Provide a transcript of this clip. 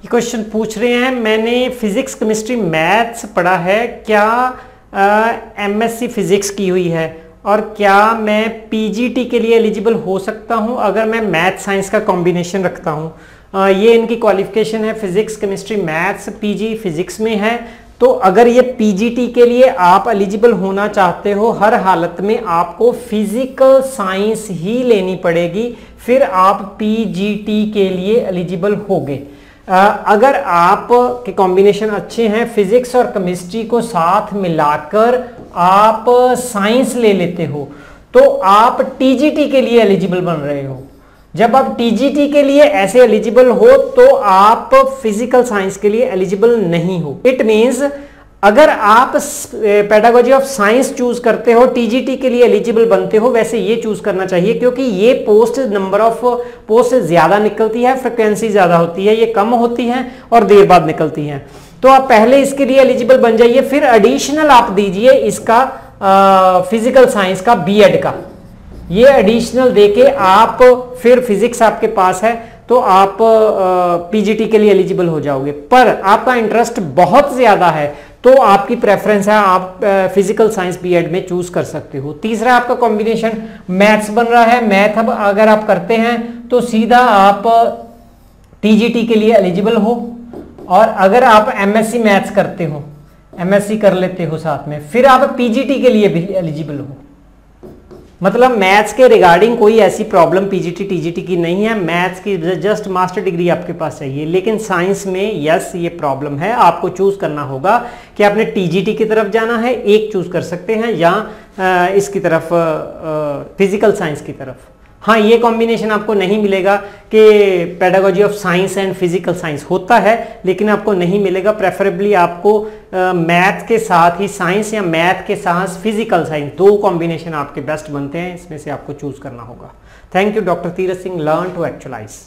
ये क्वेश्चन पूछ रहे हैं। मैंने फिजिक्स केमिस्ट्री मैथ्स पढ़ा है। क्या एमएससी फिजिक्स की हुई है? और क्या मैं पीजीटी के लिए एलिजिबल हो सकता हूँ अगर मैं मैथ साइंस का कॉम्बिनेशन रखता हूँ? ये इनकी क्वालिफिकेशन है। Physics chemistry maths PG physics में है। तो अगर ये पीजीटी के लिए आप एलिजिबल होना चाहते हो, हर हालत में आपको फ़िज़िकल साइंस ही लेनी पड़ेगी। फिर आप पीजीटी के लिए एलिजिबल होगे। अगर आप के कॉम्बिनेशन अच्छे हैं फिजिक्स और केमिस्ट्री को साथ मिलाकर आप साइंस ले लेते हो तो आप टीजीटी के लिए एलिजिबल बन रहे हो। जब आप टीजीटी के लिए ऐसे एलिजिबल हो तो आप फ़िज़िकल साइंस के लिए एलिजिबल नहीं हो। इट मींस अगर आप पेडागोजी ऑफ़ साइंस चूज़ करते हो टीजीटी के लिए एलिजिबल बनते हो, वैसे ये चूज़ करना चाहिए, क्योंकि ये पोस्ट नंबर ऑफ़ पोस्ट ज़्यादा निकलती है फ्रिक्वेंसी ज़्यादा होती है, ये कम होती है और देर बाद निकलती है। तो आप पहले इसके लिए एलिजिबल बन जाइए, फिर एडिशनल आप दीजिए इसका फ़िज़िकल साइंस का बीएड का। ये एडिशनल देके आप, फिर फिजिक्स आपके पास है तो आप पीजीटी के लिए एलिजिबल हो जाओगे। पर आपका इंटरेस्ट बहुत ज़्यादा है तो आपकी प्रेफरेंस है, आप फ़िज़िकल साइंस बीएड में चूज़ कर सकते हो। तीसरा आपका कॉम्बिनेशन मैथ्स बन रहा है। मैथ अब अगर आप करते हैं तो सीधा आप टीजीटी के लिए एलिजिबल हो। और अगर आप एमएससी मैथ्स करते हो एमएससी कर लेते हो साथ में, फिर आप पीजीटी के लिए भी एलिजिबल हो। मतलब मैथ्स के रिगार्डिंग कोई ऐसी प्रॉब्लम पीजीटी टीजीटी की नहीं है। मैथ्स की जस्ट मास्टर डिग्री आपके पास चाहिए। लेकिन साइंस में यस ये प्रॉब्लम है। आपको चूज़ करना होगा कि आपने टीजीटी की तरफ़ जाना है, एक चूज़ कर सकते हैं, या इसकी तरफ़ फ़िज़िकल साइंस की तरफ़। हाँ ये कॉम्बिनेशन आपको नहीं मिलेगा कि pedagogy of science and physical science होता है, लेकिन आपको नहीं मिलेगा। प्रेफरेबली आपको मैथ के साथ ही साइंस या मैथ के साथ फ़िज़िकल साइंस दो कॉम्बिनेशन आपके बेस्ट बनते हैं, इसमें से आपको चूज़ करना होगा। Thank you doctor Tirath Singh learn to actualise